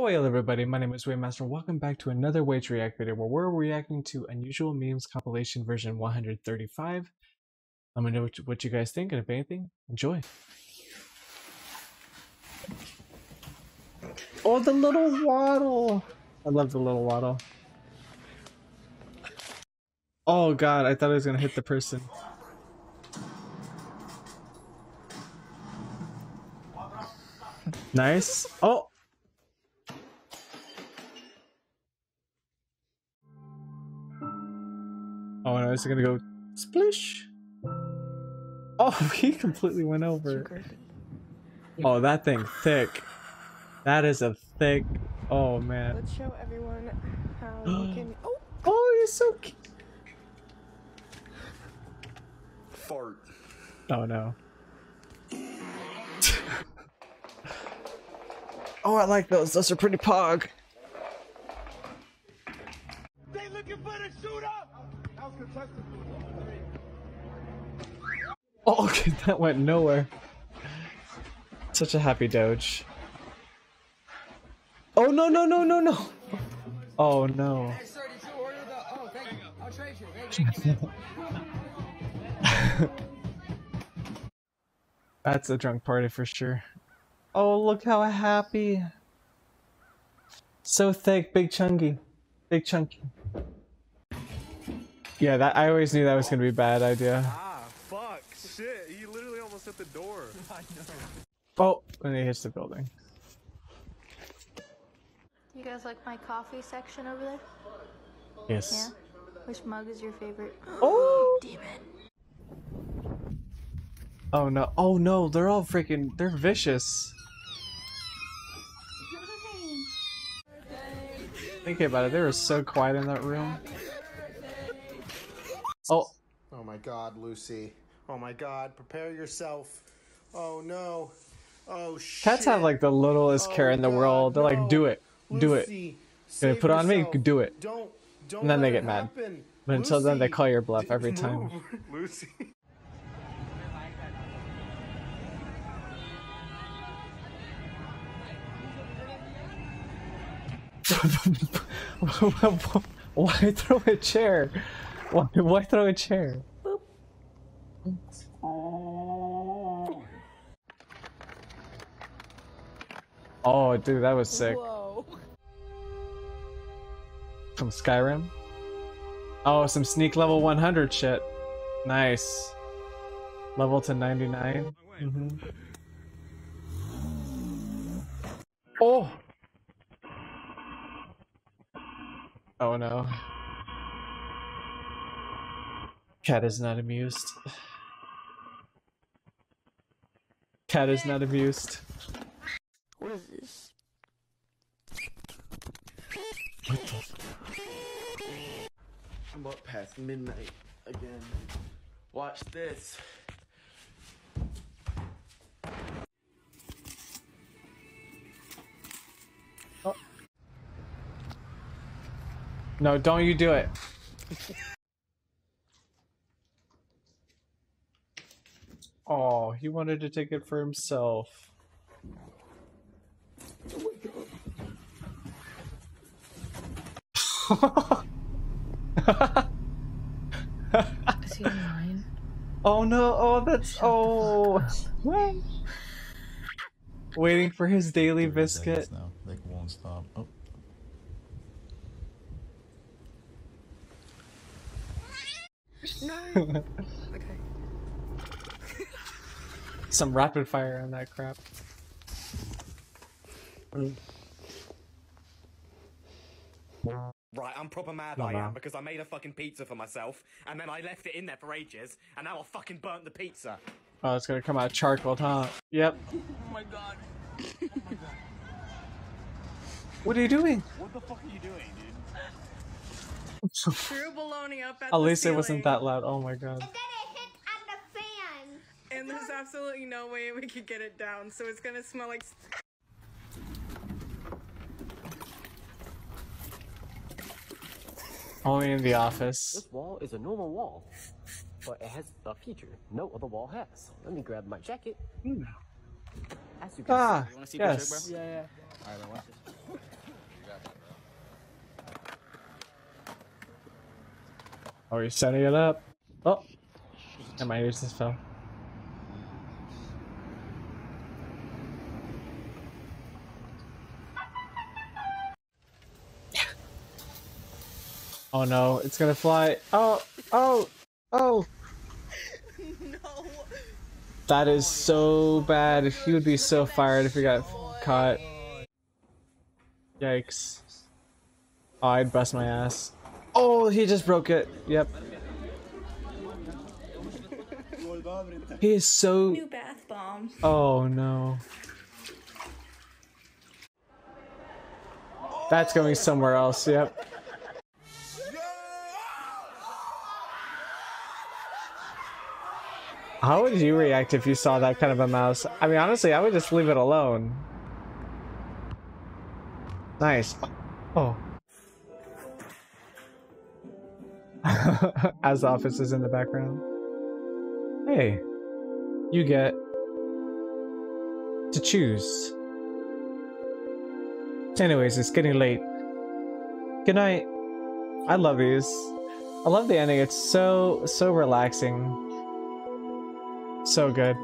Oh, everybody, my name is WadeMaster. Welcome back to another to React video where we're reacting to Unusual Memes compilation version 135. Let me know what you guys think, and if anything, enjoy. Oh, the little waddle! I love the little waddle. Oh god, I thought I was gonna hit the person. Nice. Oh! Is it gonna go splish? Oh, he completely went over. Oh, that thing thick. That is a thick. Oh man. Let's show everyone how you can. Oh, Oh, you're so cute. Fart. Oh no. oh, I like those. Those are pretty pog. They looking for the shooter. Oh, that went nowhere. Such a happy doge. Oh no no no no no! Oh no. That's a drunk party for sure. Oh, look how happy. So thick, big chunky. Big chunky. Yeah, that I always knew that was gonna be a bad idea. Ah, fuck. Shit. He literally almost hit the door. I know. Oh, when he hits the building. You guys like my coffee section over there? Yes. Yeah? Which mug is your favorite? Oh! Demon. Oh no. Oh no, they're all freaking they're vicious. Thinking about it, they were so quiet in that room. Oh, Oh my god, Lucy. Oh my god, prepare yourself. Oh no. Oh shit. cats have like the littlest oh care Oh, in the God, world. They're like, no. do it, do it. Lucy, Gonna save put it on me, do it. Don't don't And then they get mad. happen. But until then, they call your bluff every time. Lucy. why throw a chair? Why, why throw a chair? Oh, dude, that was sick. whoa. From Skyrim? Oh, some sneak level 100 shit. Nice. Level to 99. Mhm. Oh! Oh no. Cat is not amused. Cat is not amused. What is this? I'm up past midnight again. Watch this. No, don't you do it. Oh, he wanted to take it for himself. Is he mine? oh no, oh that's oh waiting for his daily biscuit. now. They won't stop. Oh, Okay. Some rapid fire on that crap. Right, I'm proper mad No, I no. am because I made a fucking pizza for myself and then I left it in there for ages and now I fucking burnt the pizza. Oh, it's gonna come out charcoal, huh? Yep. Oh my god. Oh what are you doing? What the fuck are you doing, dude? Threw baloney up at At the least it wasn't that loud. Oh my god there's absolutely no way we could get it down, so it's gonna smell like. Only in the office. This wall is a normal wall, but it has a feature no other wall has. Let me grab my jacket. As you can ah, see, you wanna see yes. picture, bro? Yeah, yeah. yeah. Alright, watch this. you setting it up. Oh, and my ears just fell. Oh no, it's gonna fly. Oh, oh, oh. no. That is so bad. If He would be so fired if he got caught. Yikes. Oh, I'd bust my ass. Oh, he just broke it. Yep. He is so. New bath bomb. Oh no. That's going somewhere else, yep. How would you react if you saw that kind of a mouse? I mean, honestly, I would just leave it alone. Nice. Oh. As office is in the background. Hey, you get to choose. Anyways, it's getting late. Good night. I love these. I love the ending. It's so, so relaxing. So good.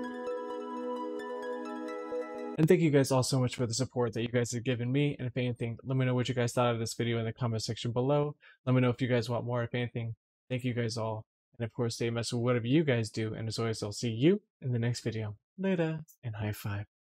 And thank you guys all so much for the support that you guys have given me. And if anything, let me know what you guys thought of this video in the comment section below. Let me know if you guys want more, if anything. Thank you guys all. And of course, stay mess with whatever you guys do. And as always, I'll see you in the next video. Later, and high five.